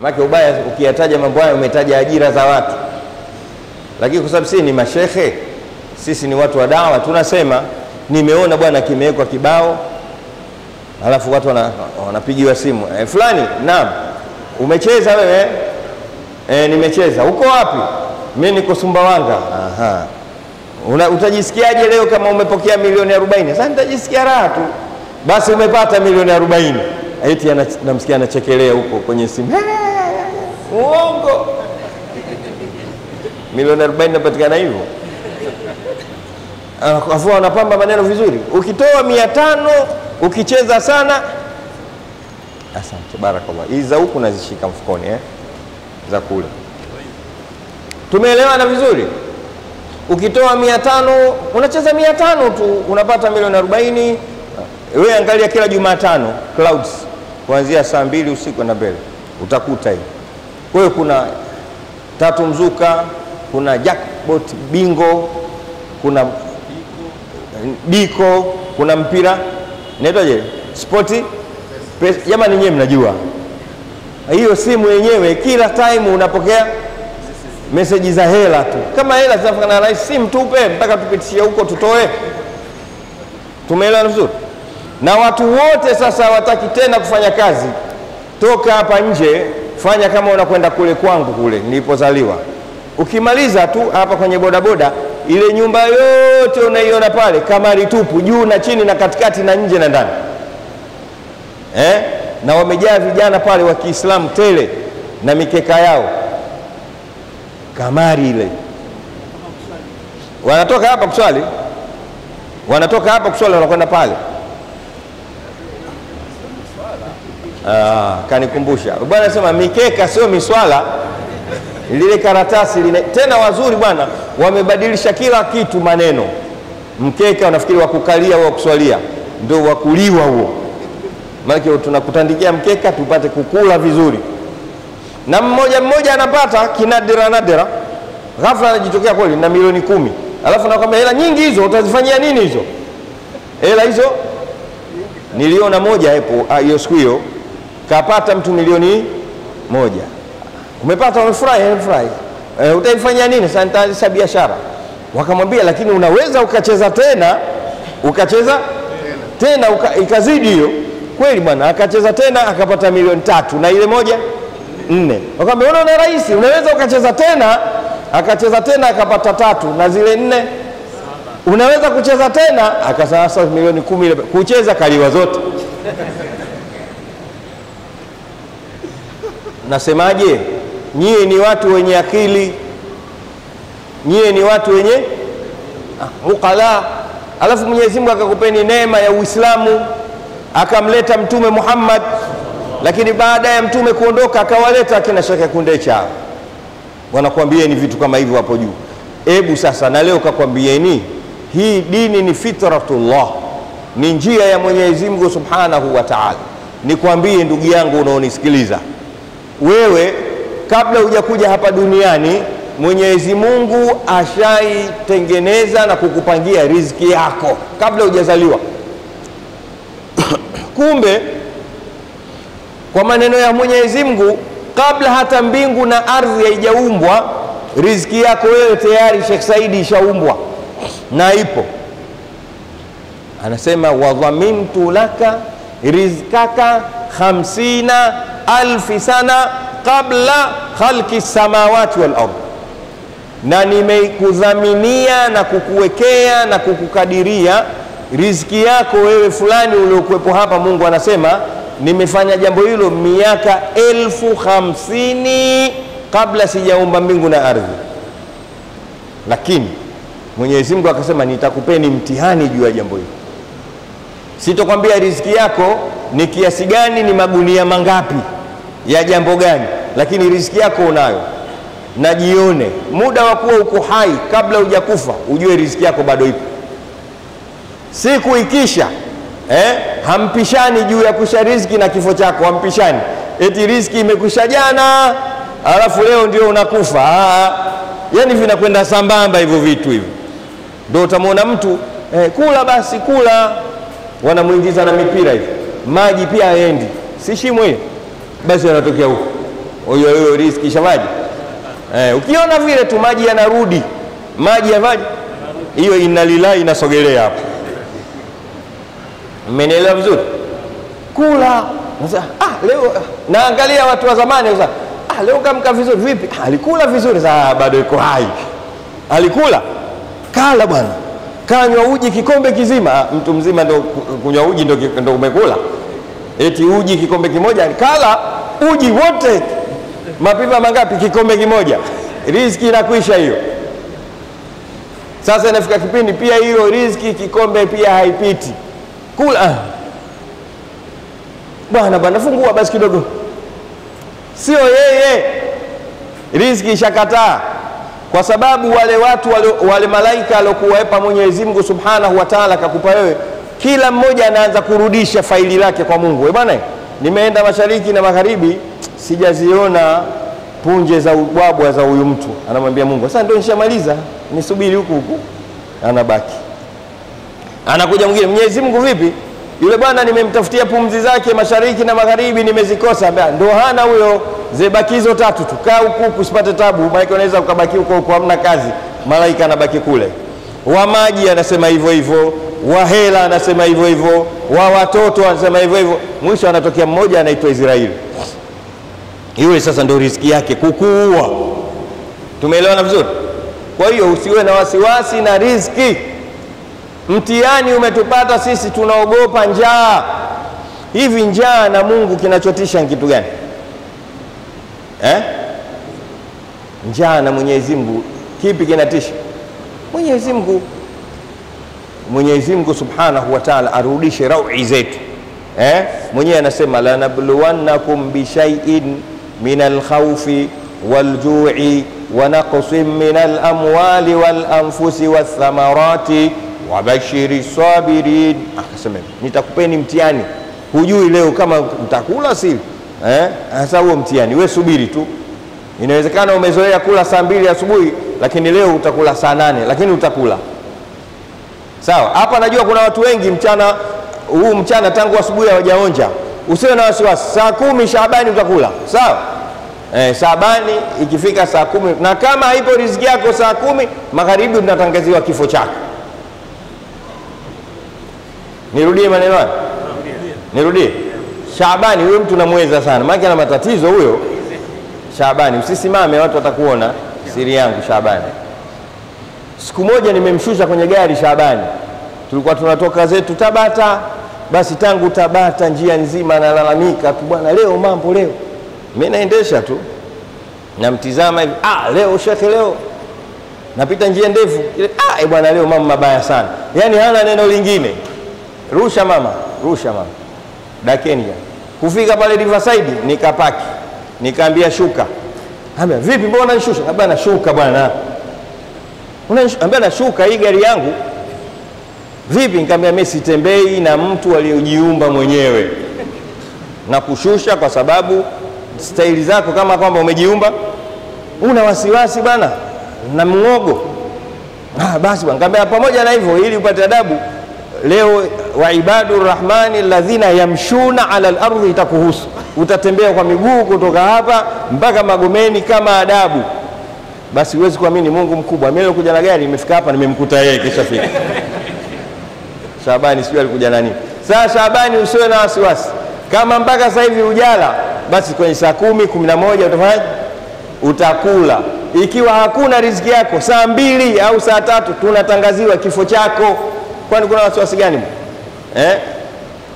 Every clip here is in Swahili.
Maana ubaya ukiyataja mambo hayo umetaja ajira za watu, lakini kwa sababu sisi ni mashehe, sisi ni watu wa dawa, tunasema nimeona bwana kimewekwa kibao, alafu watu wanapigiwa wana- simu e, fulani, naam, umecheza wewe? E, nimecheza. Uko wapi? Mimi niko Sumbawanga. Aha. Una, utajisikiaje leo kama umepokea milioni 40? Sasa nitajisikia raha tu. Basi umepata milioni 40. Eti anamsikia anachekelea huko kwenye simu. Uongo. Milioni 40 inapatikana hivyo. Alafu wanapamba maneno vizuri. Ukitoa mia tano ukicheza sana. Asante, barakallah. Hizi za huku nazishika mfukoni eh? za kule. Tumeelewana vizuri? Ukitoa mia tano unacheza mia tano tu unapata milioni arobaini. Wewe angalia kila Jumatano clouds kuanzia saa mbili usiku na mbele utakuta hii. Kwa hiyo kuna tatu mzuka, kuna jackpot bingo, kuna diko, kuna mpira naitwaje, spoti. Jamani, nyewe mnajua hiyo simu yenyewe, kila time unapokea meseji za hela tu. Kama hela zinafanana na simu tupe mpaka tupitishie huko tutoe. Tumeelewana vizuri? Na watu wote sasa wataki tena kufanya kazi, toka hapa nje, fanya kama unakwenda kule kwangu kule nilipozaliwa. Ukimaliza tu hapa kwenye bodaboda, ile nyumba yote unaiona pale, kamari tupu, juu na chini na katikati na nje na ndani eh? na wamejaa vijana pale wa Kiislamu tele na mikeka yao, kamari ile. Wanatoka hapa kuswali, wanatoka hapa kuswali, wanakwenda pale. Ah, kanikumbusha. Bwana, anasema mikeka sio miswala, lile karatasi lile. Tena wazuri bwana, wamebadilisha kila kitu maneno. Mkeka unafikiri wa kukalia wa kuswalia, ndio wa kuliwa huo. Maana tunakutandikia mkeka tupate kukula vizuri, na mmoja mmoja anapata kinadira nadira, ghafla anajitokea kweli na milioni kumi, alafu nakwambia hela nyingi hizo utazifanyia nini hizo? Hela hizo? Niliona moja hapo hiyo siku hiyo, kapata mtu milioni moja. Umepata, umefurahi, umefurahi. E, utaifanyia nini? Sasa biashara. Wakamwambia, lakini unaweza ukacheza tena ukacheza tena uka, ikazidi hiyo kweli bwana, akacheza tena akapata milioni tatu na ile moja nne. Wakamwambia unaona rahisi, unaweza ukacheza tena, akacheza tena akapata tatu na zile nne, unaweza kucheza tena, akasasa milioni kumi kucheza kaliwa zote. Nasemaje? Nyie ni watu wenye akili, nyie ni watu wenye ah, ukala, alafu Mwenyezi Mungu akakupeni neema ya Uislamu akamleta Mtume Muhammad, lakini baada ya mtume kuondoka akawaleta akina Shekhe Kundecha, wanakuambieni vitu kama hivyo hapo juu. Ebu sasa na leo kakwambieni, hii dini ni fitratullah, ni njia ya Mwenyezi Mungu Subhanahu wa Ta'ala. Nikwambie ndugu yangu unaonisikiliza, wewe kabla hujakuja hapa duniani Mwenyezi Mungu ashaitengeneza na kukupangia riziki yako kabla hujazaliwa. Kumbe kwa maneno ya Mwenyezi Mungu, kabla hata mbingu na ardhi haijaumbwa, riziki yako wewe tayari Sheikh Saidi ishaumbwa na ipo. Anasema wadhamintu laka rizkaka khamsina alfi sana qabla khalqi samawati wal na nimekudhaminia na kukuwekea na kukukadiria riziki yako wewe fulani uliokuwepo hapa. Mungu anasema nimefanya jambo hilo miaka elfu hamsini kabla sijaumba mbingu na ardhi, lakini Mwenyezi Mungu akasema nitakupeni mtihani juu ya jambo hilo. Sitokwambia riziki yako ni kiasi gani, ni magunia mangapi ya jambo gani, lakini riziki yako unayo, na jione muda wa kuwa uko hai, kabla hujakufa, ujue riziki yako bado ipo. Siku ikisha eh, hampishani juu ya kusha riziki na kifo chako, hampishani. Eti riziki imekusha jana alafu leo ndio unakufa. Aa, yani vinakwenda sambamba hivyo vitu hivyo, ndio utamwona mtu eh, kula basi kula, wanamwingiza na mipira hivi, maji pia aendi si shimo hiyo, basi yanatokea huko. Huyo huyo riski shamaji eh, ukiona vile tu maji yanarudi maji ya maji hiyo inalilai inasogelea hapo. Mmenielewa vizuri? Kula. Nasa, ah, leo naangalia watu wa zamani sasa. Ah, leo kamka vizuri vipi? Ah, alikula vizuri. Sasa ah, bado iko hai. Alikula? Kala bwana. Kanywa uji kikombe kizima. Ah, mtu mzima ndo kunywa uji ndo umekula. Eti uji kikombe kimoja kala uji wote. Mapipa mangapi? Kikombe kimoja. Riziki inakwisha hiyo. Sasa inafika kipindi pia hiyo riziki kikombe pia haipiti. Kula. Ah. bwana bwana fungua basi kidogo. Sio yeye. Riziki ishakataa. Kwa sababu wale watu wale, wale malaika aliokuwaepa Mwenyezi Mungu Subhanahu wa Ta'ala akakupa wewe, kila mmoja anaanza kurudisha faili lake kwa Mungu. Eh bwana, nimeenda mashariki na magharibi, sijaziona punje za ubwabwa za huyu mtu. Anamwambia Mungu, sasa ndio nishamaliza, nisubiri huku huku. Anabaki anakuja mwingine, Mwenyezi Mungu vipi? Yule bwana nimemtafutia pumzi zake mashariki na magharibi, nimezikosa. Ndo hana huyo, zebakizo tatu tu, kaa huku huku usipate tabu, maana unaweza ukabaki huko huko, hamna kazi. Malaika anabaki kule. Wa maji anasema hivyo hivyo, wa hela anasema hivyo hivyo, wa watoto anasema hivyo hivyo. Mwisho anatokea mmoja anaitwa Israeli. Yule sasa ndio riziki yake kukuua. Tumeelewana vizuri? Kwa hiyo usiwe na wasiwasi na riziki. Mtihani umetupata sisi, tunaogopa njaa. Hivi njaa na Mungu kinachotisha ni kitu gani eh? Njaa na Mwenyezi Mungu kipi kinatisha? Mwenyezi Mungu, Mwenyezi Mungu Subhanahu wa Ta'ala arudishe raui zetu eh? Mwenyewe anasema lanabluwannakum bishaiin min alkhawfi waljui wa naqsin min alamwali walanfusi wathamarati wabashiri sabirin. Akasema nitakupeni mtihani, hujui leo kama mtakula si eh? Huo mtihani we subiri tu. Inawezekana umezoea kula saa mbili asubuhi, lakini leo utakula saa nane, lakini utakula sawa. Hapa najua kuna watu wengi mchana huu mchana tangu asubuhi hawajaonja. Usiwe na wasiwasi, saa kumi Shabani utakula sawa. Eh, Shabani ikifika saa kumi na kama haipo riziki yako saa kumi magharibi tunatangaziwa kifo chako. Nirudie maneno haya, nirudie. Shabani huyo mtu namweza sana, maana ana matatizo huyo. Shabani, usisimame, watu watakuona siri yangu. Shaabani, siku moja nimemshusha kwenye gari Shabani, tulikuwa tunatoka zetu Tabata. Basi tangu Tabata njia nzima nalalamika tu, bwana, leo mambo leo. Mimi naendesha tu namtizama hivi, ah, leo shekhe, leo napita njia ndefu ile, ah, e bwana, leo mambo mabaya sana. Yani hana neno lingine, rusha mama, rusha mama, dakenia. kufika pale Riverside nikapaki, nikaambia shuka. Ambia vipi, mbona nishusha? Bwana nashuka bwana. Ambia nashuka, hii gari yangu vipi? Nikamwambia mimi sitembei na mtu aliyojiumba mwenyewe na kushusha kwa sababu staili zako kama kwamba umejiumba, una wasiwasi bana na mng'ogo. Ah, basi bwana, pamoja na hivyo, ili upate adabu leo, wa ibadu rahmani alladhina yamshuna ala al-ardhi, itakuhusu utatembea kwa miguu kutoka hapa mpaka Magomeni kama adabu. Basi huwezi kuamini, Mungu mkubwa. Mimi nilikuja na gari, nimefika hapa nimemkuta yeye kishafika. Shabani sijui alikuja nani. Sasa Shabani, usiwe na wasiwasi, kama mpaka sasa hivi ujala, basi kwenye saa kumi kumi na moja utafanya utakula. Ikiwa hakuna riziki yako, saa mbili au saa tatu tunatangaziwa kifo chako. Kwani kuna wasiwasi gani eh?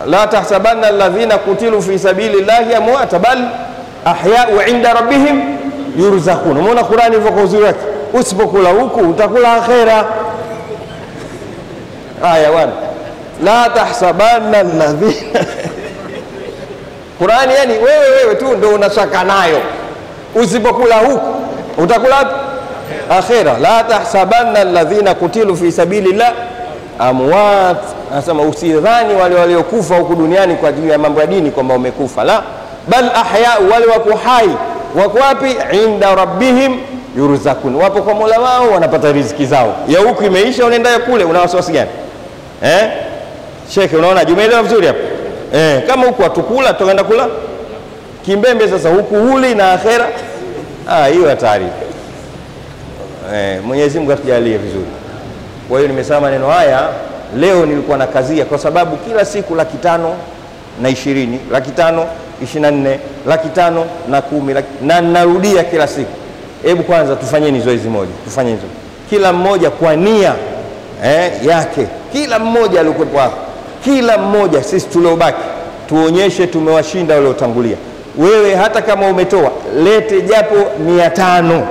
la tahsabanna alladhina kutilu fi sabili llahi amwata bal ahyau inda rabbihim yurzaqun. Umeona Qurani hivyo kwa uzuri wake, usipokula huku utakula akhera. Aya wana la tahsabanna alladhina Qurani, yani wewe wewe tu ndo unashaka nayo, usipokula huku utakula? Akhera. la tahsabanna alladhina kutilu fi sabili llah amwat Anasema usidhani wale waliokufa huku duniani kwa ajili ya mambo ya dini kwamba wamekufa, la bal ahya, wale wako hai. Wako wapi? Inda rabbihim yurzakun, wapo kwa mola wao wanapata riziki zao. Ya huku imeisha, unaenda ya kule, una wasiwasi gani eh? Shekhe, unaona umeelewa vizuri hapo eh? Kama huku hatukula tutaenda kula kimbembe sasa huku huli na akhera ah, hiyo hatari eh, Mwenyezi Mungu atujalie vizuri. Kwa hiyo nimesema maneno haya leo, nilikuwa na kazia kwa sababu kila siku laki tano na ishirini laki tano ishirini na nne laki tano na kumi na narudia kila siku. Hebu kwanza tufanyeni zoezi moja, tufanyeni hizo kila mmoja kwa nia eh, yake, kila mmoja aliokuwepo hapa, kila mmoja sisi tuliobaki tuonyeshe tumewashinda waliotangulia. Wewe hata kama umetoa lete japo mia tano.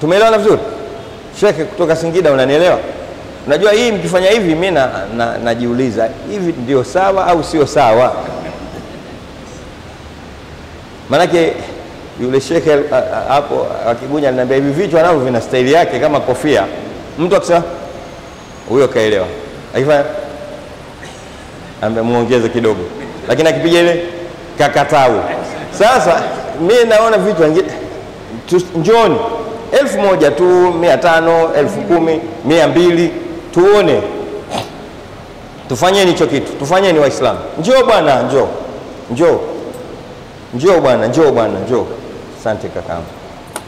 Tumeelewana vizuri? Shekhe kutoka Singida, unanielewa? Unajua hii mkifanya hivi mi na, na, najiuliza hivi ndio sawa au sio sawa? Maanake yule shekhe a- a- hapo akigunya aliniambia hivi vichwa navyo vina staili yake kama kofia. Mtu akisema huyo kaelewa, akifanya amemuongeza kidogo, lakini akipiga ile kakatau. Sasa mi naona vitu njoni elfu moja tu, mia tano, elfu kumi, mia mbili, tuone, tufanyeni hicho kitu, tufanyeni Waislamu. Njoo bwana, njoo, njoo, njoo bwana, njoo bwana, njoo. Asante kakaangu,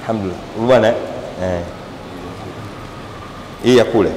alhamdulillah bwana eh. Hii ya kule